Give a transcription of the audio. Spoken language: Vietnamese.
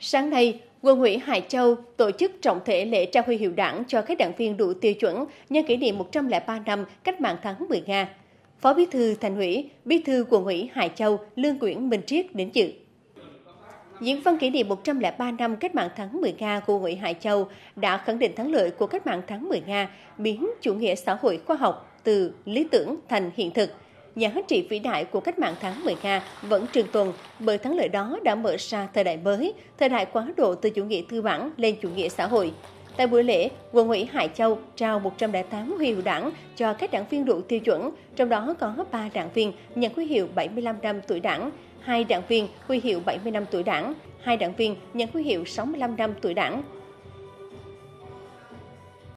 Sáng nay, Quân ủy Hải Châu tổ chức trọng thể lễ trao huy hiệu đảng cho các đảng viên đủ tiêu chuẩn nhân kỷ niệm 103 năm cách mạng tháng 10 Nga. Phó Bí thư Thành ủy, Bí thư Quận ủy Hải Châu Lương Quyển Minh Triết đến dự. Diễn văn kỷ niệm 103 năm cách mạng tháng 10 Nga của Nguyễn Hải Châu đã khẳng định thắng lợi của cách mạng tháng 10 Nga, biến chủ nghĩa xã hội khoa học từ lý tưởng thành hiện thực. Nhà hết trị vĩ đại của cách mạng tháng 10 Nga vẫn trường tồn bởi thắng lợi đó đã mở ra thời đại mới, thời đại quá độ từ chủ nghĩa tư bản lên chủ nghĩa xã hội. Tại buổi lễ, quận ủy Hải Châu trao 108 huy hiệu đảng cho các đảng viên đủ tiêu chuẩn, trong đó có 3 đảng viên nhận huy hiệu 75 năm tuổi đảng, hai đảng viên huy hiệu 70 năm tuổi đảng, hai đảng viên nhận huy hiệu 65 năm tuổi đảng.